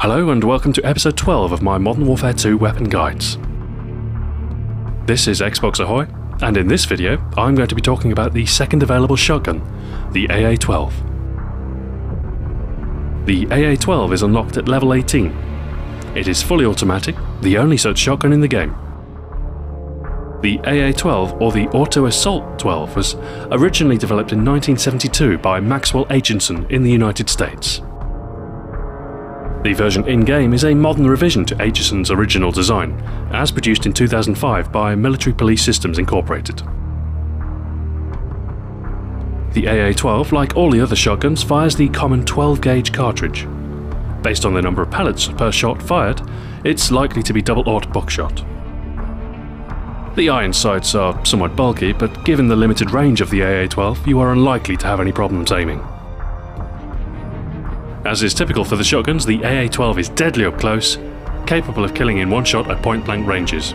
Hello and welcome to episode 12 of my Modern Warfare 2 weapon guides. This is Xbox Ahoy, and in this video I'm going to be talking about the second available shotgun, the AA-12. The AA-12 is unlocked at level 18. It is fully automatic, the only such shotgun in the game. The AA-12, or the Auto Assault 12, was originally developed in 1972 by Maxwell Atchisson in the United States. The version in-game is a modern revision to Atchisson's original design, as produced in 2005 by Military Police Systems Incorporated. The AA-12, like all the other shotguns, fires the common 12-gauge cartridge. Based on the number of pellets per shot fired, it's likely to be double-aught buckshot. The iron sights are somewhat bulky, but given the limited range of the AA-12, you are unlikely to have any problems aiming. As is typical for the shotguns, the AA-12 is deadly up close, capable of killing in one shot at point-blank ranges.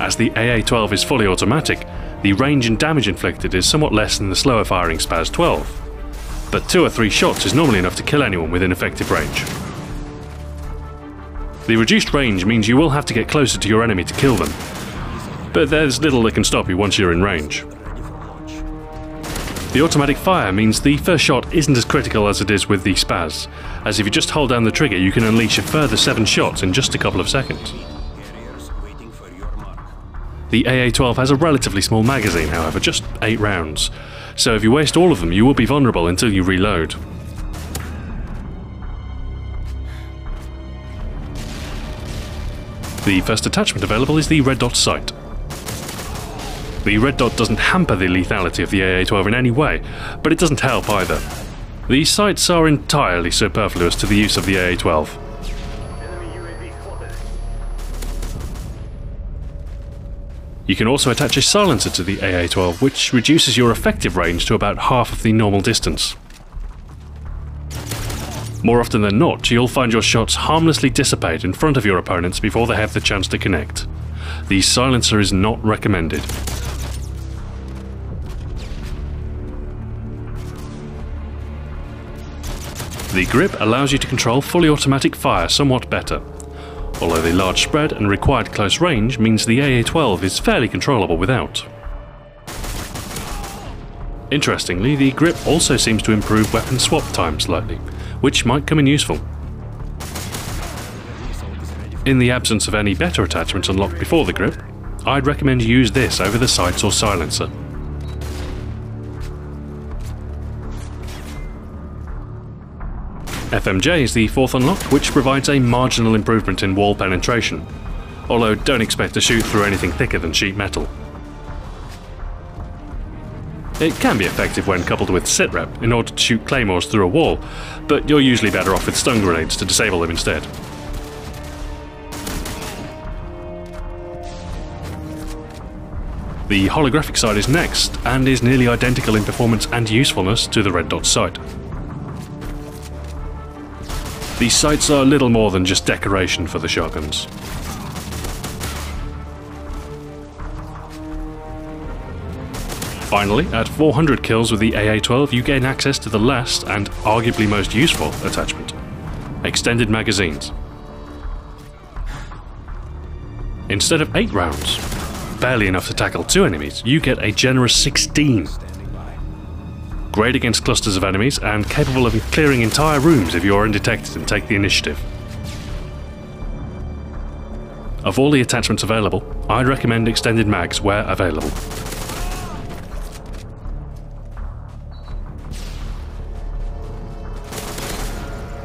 As the AA-12 is fully automatic, the range and damage inflicted is somewhat less than the slower firing SPAS 12, but two or three shots is normally enough to kill anyone within effective range. The reduced range means you will have to get closer to your enemy to kill them, but there's little that can stop you once you're in range. The automatic fire means the first shot isn't as critical as it is with the SPAS, as if you just hold down the trigger you can unleash a further 7 shots in just a couple of seconds. The AA-12 has a relatively small magazine however, just 8 rounds, so if you waste all of them you will be vulnerable until you reload. The first attachment available is the red dot sight. The red dot doesn't hamper the lethality of the AA-12 in any way, but it doesn't help either. These sights are entirely superfluous to the use of the AA-12. You can also attach a silencer to the AA-12, which reduces your effective range to about half of the normal distance. More often than not, you'll find your shots harmlessly dissipate in front of your opponents before they have the chance to connect. The silencer is not recommended. The grip allows you to control fully automatic fire somewhat better, although the large spread and required close range means the AA-12 is fairly controllable without. Interestingly, the grip also seems to improve weapon swap time slightly, which might come in useful. In the absence of any better attachments unlocked before the grip, I'd recommend you use this over the sights or silencer. FMJ is the fourth unlock, which provides a marginal improvement in wall penetration, although don't expect to shoot through anything thicker than sheet metal. It can be effective when coupled with sitrep in order to shoot claymores through a wall, but you're usually better off with stun grenades to disable them instead. The holographic sight is next, and is nearly identical in performance and usefulness to the red dot sight. These sights are little more than just decoration for the shotguns. Finally, at 400 kills with the AA-12 you gain access to the last and arguably most useful attachment, extended magazines. Instead of 8 rounds, barely enough to tackle 2 enemies, you get a generous 16 great against clusters of enemies, and capable of clearing entire rooms if you are undetected and take the initiative. Of all the attachments available, I'd recommend extended mags where available.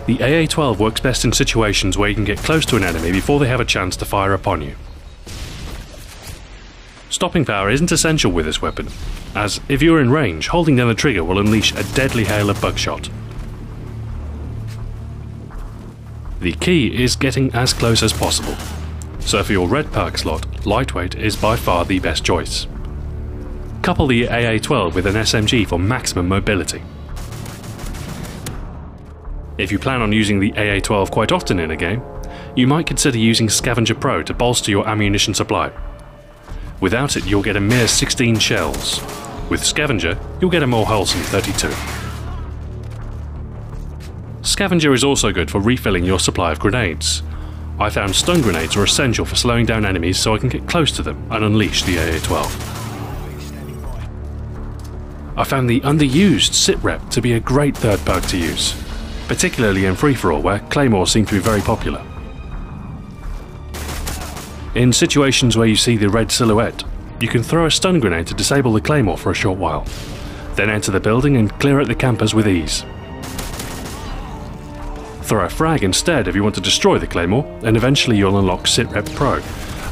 The AA-12 works best in situations where you can get close to an enemy before they have a chance to fire upon you. Stopping power isn't essential with this weapon, as if you're in range, holding down the trigger will unleash a deadly hail of buckshot. The key is getting as close as possible, so for your red perk slot, lightweight is by far the best choice. Couple the AA-12 with an SMG for maximum mobility. If you plan on using the AA-12 quite often in a game, you might consider using Scavenger Pro to bolster your ammunition supply Without it, you'll get a mere 16 shells. With Scavenger, you'll get a more wholesome 32. scavenger is also good for refilling your supply of grenades. I found stun grenades are essential for slowing down enemies so I can get close to them and unleash the AA-12. I found the underused sitrep to be a great third perk to use, particularly in free-for-all where claymores seem to be very popular. In situations where you see the red silhouette, you can throw a stun grenade to disable the claymore for a short while, then enter the building and clear out the campers with ease. Throw a frag instead if you want to destroy the claymore, and eventually you'll unlock Sitrep Pro,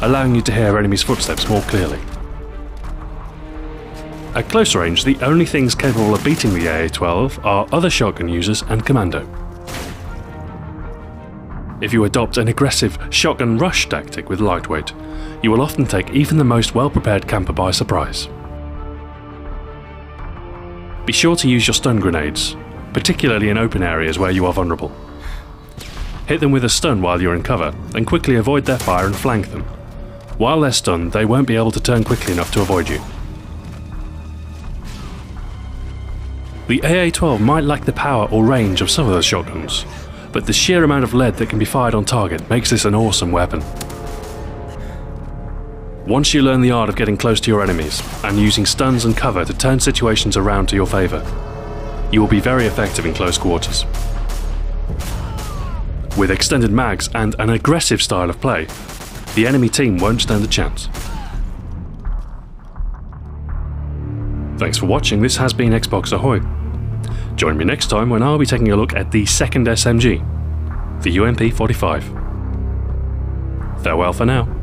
allowing you to hear enemies' footsteps more clearly. At close range, the only things capable of beating the AA-12 are other shotgun users and commando. If you adopt an aggressive shotgun rush tactic with lightweight, you will often take even the most well-prepared camper by surprise. Be sure to use your stun grenades, particularly in open areas where you are vulnerable. Hit them with a stun while you're in cover, and quickly avoid their fire and flank them. While they're stunned, they won't be able to turn quickly enough to avoid you. The AA-12 might lack the power or range of some of those shotguns, but the sheer amount of lead that can be fired on target makes this an awesome weapon. Once you learn the art of getting close to your enemies, and using stuns and cover to turn situations around to your favour, you will be very effective in close quarters. With extended mags and an aggressive style of play, the enemy team won't stand a chance. Thanks for watching, this has been Xbox Ahoy. Join me next time when I'll be taking a look at the second SMG, the UMP 45. Farewell for now.